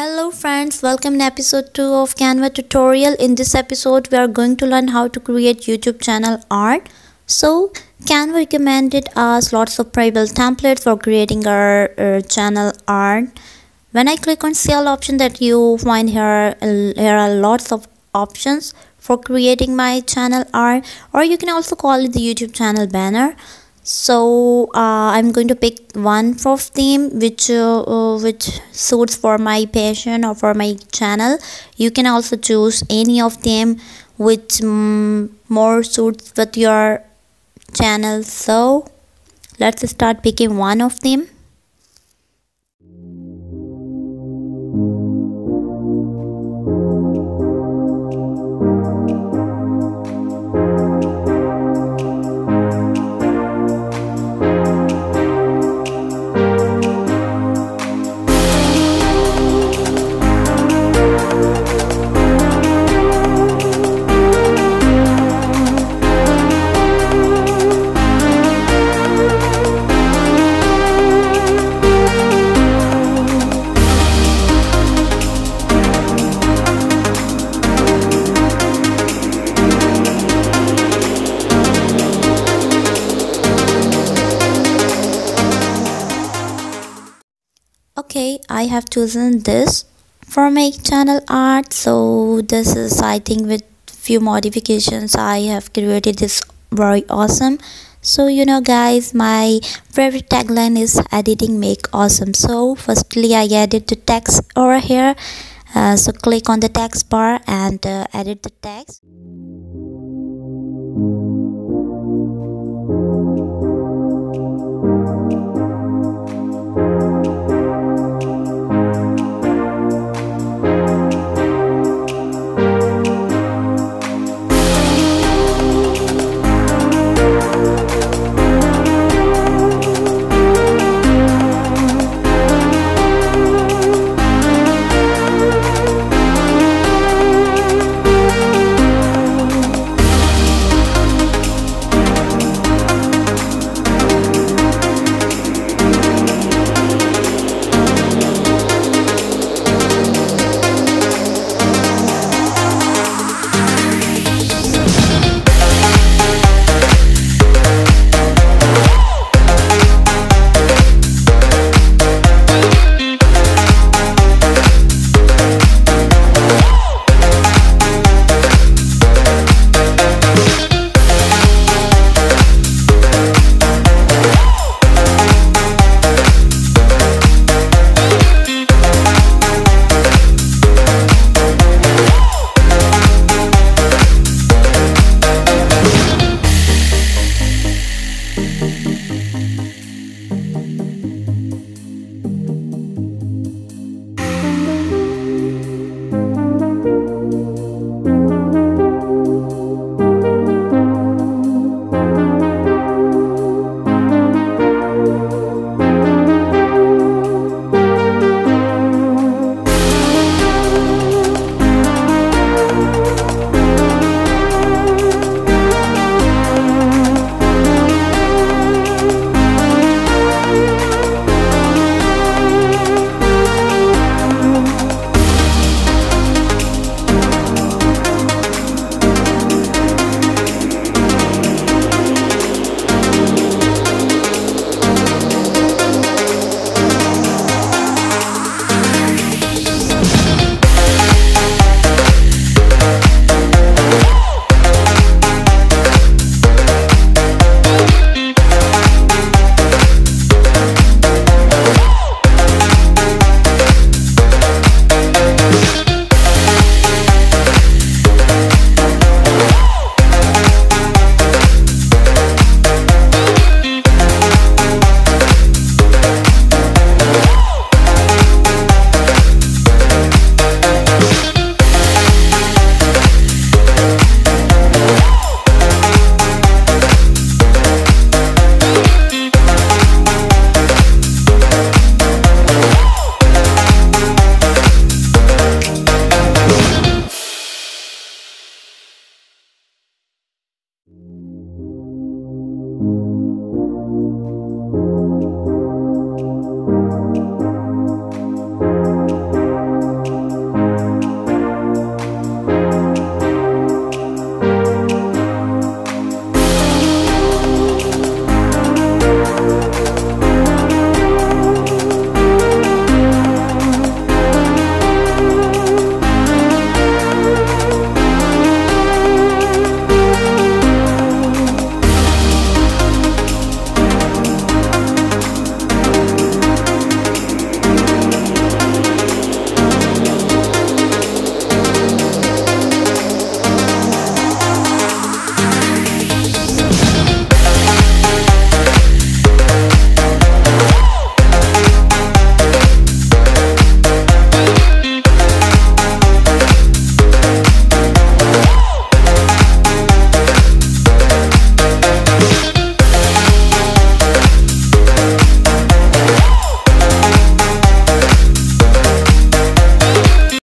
friends. Welcome to episode 2 of canva tutorial. In this episode we are going to learn how to create youtube channel art. So canva recommended us lots of private templates for creating our, our channel art. When i click on sale option that you find here here are lots of options for creating my channel art or you can also call it the youtube channel banner so uh, i'm going to pick one of theme which uh, uh, which suits for my passion or for my channel. You can also choose any of them which um, more suits with your channel. So let's start picking one of them i have chosen this for my channel art. So this is i think with few modifications i have created this very awesome. So you know guys my favorite tagline is editing make awesome. So firstly i added the text over here. Uh, so click on the text bar and uh, edit the text